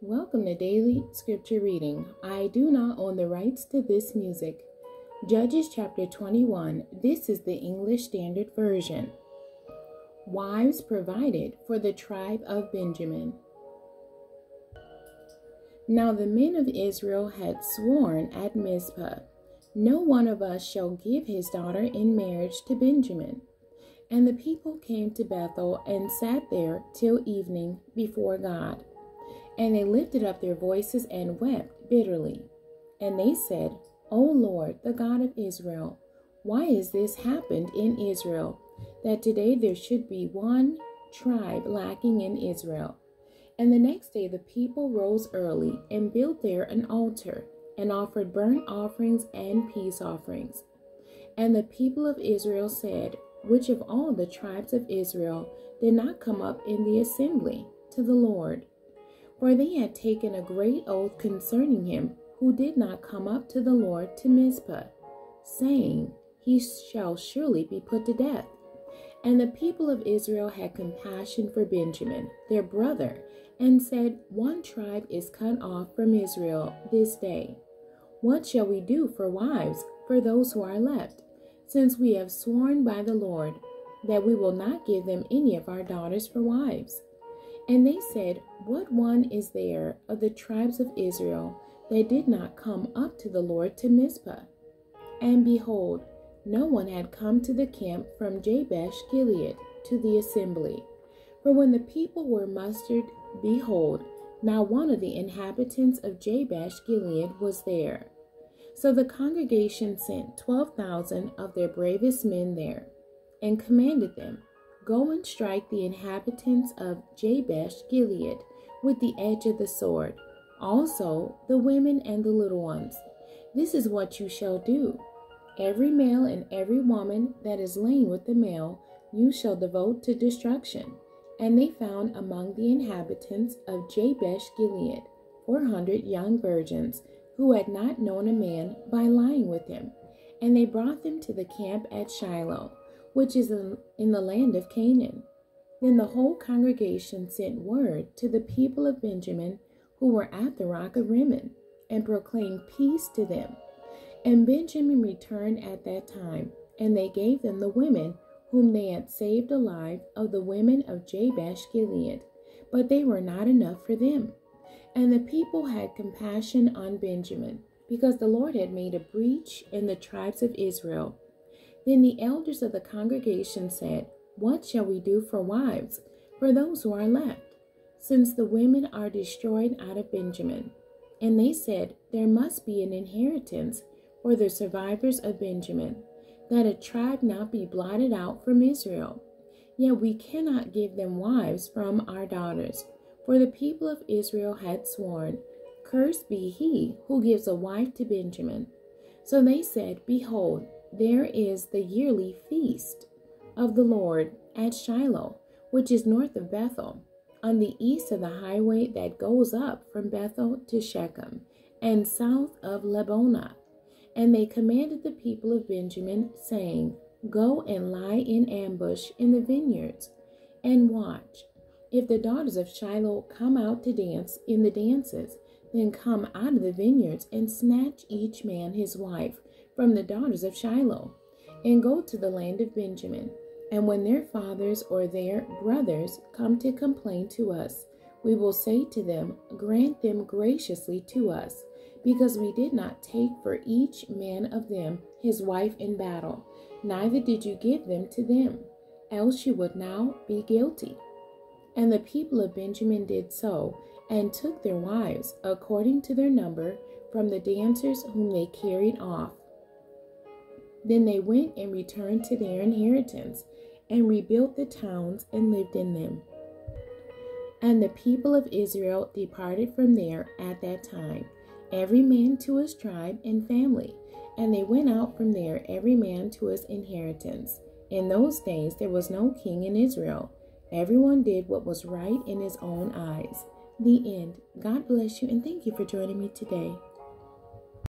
Welcome to Daily Scripture Reading. I do not own the rights to this music. Judges chapter 21. This is the English Standard Version. Wives provided for the tribe of Benjamin. Now the men of Israel had sworn at Mizpah, No one of us shall give his daughter in marriage to Benjamin. And the people came to Bethel and sat there till evening before God. And they lifted up their voices and wept bitterly. And they said, O Lord, the God of Israel, why has this happened in Israel, that today there should be one tribe lacking in Israel? And the next day the people rose early and built there an altar and offered burnt offerings and peace offerings. And the people of Israel said, Which of all the tribes of Israel did not come up in the assembly to the Lord? For they had taken a great oath concerning him who did not come up to the Lord to Mizpah, saying, He shall surely be put to death. And the people of Israel had compassion for Benjamin, their brother, and said, One tribe is cut off from Israel this day. What shall we do for wives for those who are left, since we have sworn by the Lord that we will not give them any of our daughters for wives? And they said, What one is there of the tribes of Israel that did not come up to the Lord to Mizpah? And behold, no one had come to the camp from Jabesh Gilead to the assembly. For when the people were mustered, behold, not one of the inhabitants of Jabesh Gilead was there. So the congregation sent twelve thousand of their bravest men there, and commanded them, Go and strike the inhabitants of Jabesh Gilead with the edge of the sword, also the women and the little ones. This is what you shall do. Every male and every woman that is lain with the male you shall devote to destruction. And they found among the inhabitants of Jabesh Gilead four hundred young virgins who had not known a man by lying with him. And they brought them to the camp at Shiloh which is in the land of Canaan. Then the whole congregation sent word to the people of Benjamin who were at the rock of Rimmon and proclaimed peace to them. And Benjamin returned at that time, and they gave them the women whom they had saved alive of the women of Jabesh Gilead, but they were not enough for them. And the people had compassion on Benjamin, because the Lord had made a breach in the tribes of Israel then the elders of the congregation said, What shall we do for wives, for those who are left, since the women are destroyed out of Benjamin? And they said, There must be an inheritance for the survivors of Benjamin, that a tribe not be blotted out from Israel. Yet we cannot give them wives from our daughters, for the people of Israel had sworn, Cursed be he who gives a wife to Benjamin. So they said, Behold, there is the yearly feast of the Lord at Shiloh, which is north of Bethel, on the east of the highway that goes up from Bethel to Shechem, and south of Lebonah. And they commanded the people of Benjamin, saying, Go and lie in ambush in the vineyards, and watch. If the daughters of Shiloh come out to dance in the dances, then come out of the vineyards and snatch each man his wife from the daughters of Shiloh, and go to the land of Benjamin. And when their fathers or their brothers come to complain to us, we will say to them, Grant them graciously to us, because we did not take for each man of them his wife in battle, neither did you give them to them, else you would now be guilty. And the people of Benjamin did so, and took their wives, according to their number, from the dancers whom they carried off. Then they went and returned to their inheritance, and rebuilt the towns and lived in them. And the people of Israel departed from there at that time, every man to his tribe and family, and they went out from there every man to his inheritance. In those days there was no king in Israel. Everyone did what was right in his own eyes. The end. God bless you and thank you for joining me today.